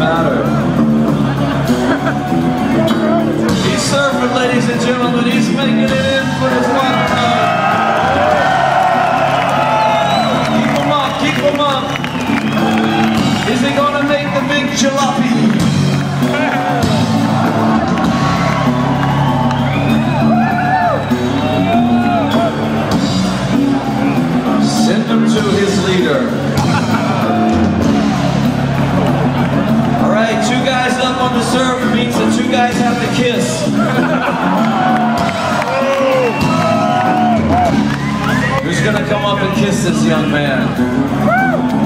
matter. He's surfing, ladies and gentlemen. He's making it in for his wife. Kiss. Who's gonna come up and kiss this young man?